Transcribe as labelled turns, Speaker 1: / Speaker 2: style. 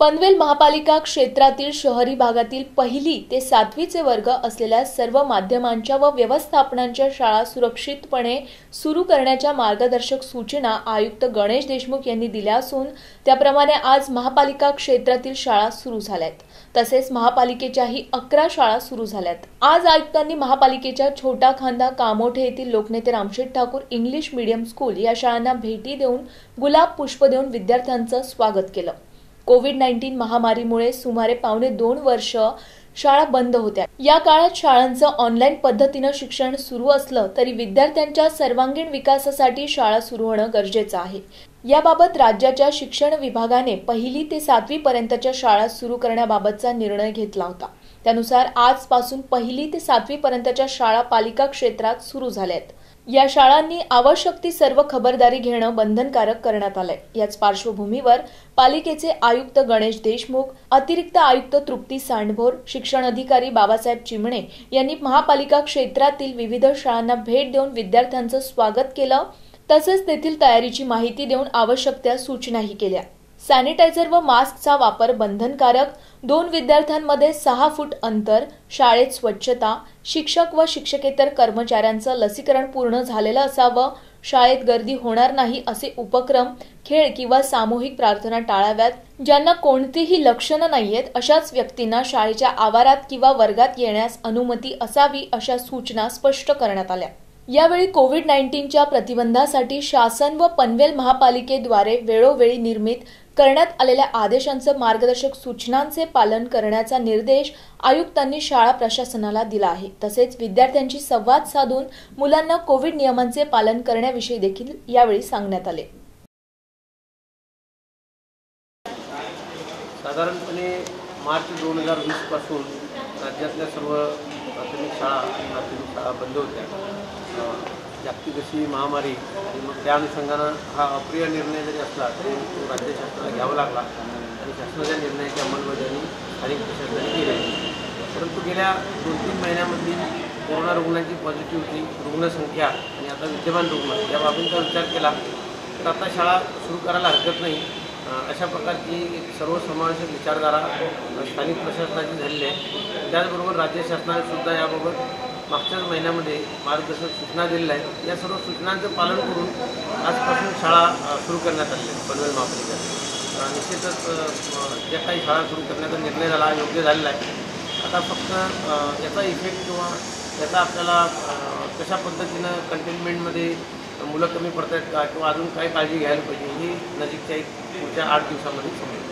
Speaker 1: पनवेल महापालिका क्षेत्रातील शहरी भागातील पहिली ते सातवीचे वर्ग असलेल्या सर्व माध्यमांच्या व व्यवस्थापनांच्या शाळा सुरक्षितपणे सुरू करण्याच्या मार्गदर्शक सूचना आयुक्त गणेश देशमुख यांनी दिल्या असून त्याप्रमाणे आज महापालिका क्षेत्रातील शाळा सुरू झाल्यात. तसेच महापालिकेच्याही अकरा शाळा सुरू झाल्यात. आज आयुक्तांनी महापालिकेच्या छोटा खांदा कामोठे येथील लोकनेते Ramsheth Thakur English medium school या शाळांना भेटी देऊन गुलाब पुष्प देऊन विद्यार्थ्यांचं स्वागत केलं. कोविड नाईन्टीन महामारीमुळे सुमारे पावणे दोन वर्ष शाळा बंद होत्या. या काळात शाळांचं ऑनलाईन पद्धतीनं शिक्षण सुरू असलं तरी विद्यार्थ्यांच्या सर्वांगीण विकासासाठी शाळा सुरू होणं गरजेचं आहे. याबाबत राज्याच्या शिक्षण विभागाने पहिली ते सातवी पर्यंतच्या शाळा सुरू करण्याबाबतचा निर्णय घेतला होता. त्यानुसार आजपासून पहिली ते सातवी पर्यंतच्या शाळा पालिका क्षेत्रात सुरू आहेत या शाळांनी आवश्यक ती सर्व खबरदारी घेणं बंधनकारक करण्यात आलंय. याच पार्श्वभूमीवर पालिकेचे आयुक्त गणेश देशमुख अतिरिक्त आयुक्त तृप्ती सांडभोर शिक्षण अधिकारी बाबासाहेब चिमणे यांनी महापालिका क्षेत्रातील विविध शाळांना भेट देऊन विद्यार्थ्यांचं स्वागत केलं. तसंच तेथील तयारीची माहिती देऊन आवश्यक त्या सूचनाही केल्या. सॅनिटायझर व मास्कचा वापर बंधनकारक दोन विद्यार्थ्यांमध्ये सहा फूट अंतर शाळेत स्वच्छता शिक्षक व शिक्षकेतर कर्मचाऱ्यांचं लसीकरण पूर्ण झालेलं असावं शाळेत गर्दी होणार नाही असे उपक्रम खेळ किंवा सामूहिक प्रार्थना टाळाव्यात ज्यांना कोणतीही लक्षणं नाहीयेत अशाच व्यक्तींना शाळेच्या आवारात किंवा वर्गात येण्यास अनुमती असावी अशा सूचना स्पष्ट करण्यात आल्या. यावेळी कोविड नाईन्टीनच्या प्रतिबंधासाठी शासन व पनवेल महापालिकेद्वारे वेळोवेळी निर्मित करण्यात आलेल्या आदेशांचं मार्गदर्शक सूचनांचे पालन करण्याचा निर्देश आयुक्तांनी शाळा प्रशासनाला दिला आहे. तसेच विद्यार्थ्यांशी संवाद साधून मुलांना कोविड नियमांचे पालन करण्याविषयी देखील यावेळी सांगण्यात आले.
Speaker 2: साधारणपणे मार्च दोन हजार वीसपासून राज्यातल्या सर्व प्राथमिक शाळा प्राथमिक शाळा बंद होत्या. जागतिक अशी महामारी आणि मग त्या अनुषंगानं हा अप्रिय निर्णय जरी असला तरी तो राज्य शासनाला घ्यावा लागला. आणि शासनाच्या निर्णयाची अंमलबजावणी स्थानिक प्रशासनाने केली. आहे. परंतु गेल्या दोन तीन महिन्यामधली कोरोना रुग्णांची पॉझिटिव्हिटी रुग्णसंख्या आणि आता विद्यमान रुग्ण या बाबींचा विचार केला तर आता शाळा सुरू करायला हरकत नाही. अशा प्रकारची एक सर्वसमावेशक विचारधारा स्थानिक प्रशासनाची झालेली आहे. त्याचबरोबर राज्य शासनाने सुद्धा याबाबत मागच्याच महिन्यामध्ये मार्गदर्शक सूचना दिलेल्या आहेत. या सर्व सूचनांचं पालन करून आजपासून शाळा सुरू करण्यात आलेल्या आहेत पनवेल महापालिका निश्चितच ज्या काही शाळा सुरू करण्याचा निर्णय झाला योग्य झालेला आहे. आता फक्त याचा इफेक्ट किंवा याचा आपल्याला कशा पद्धतीनं कंटेनमेंटमध्ये मुलं कमी पडत आहेत का किंवा अजून काय काळजी घ्यायला पाहिजे ही नजीकच्या एक पुढच्या आठ दिवसामध्ये समजेल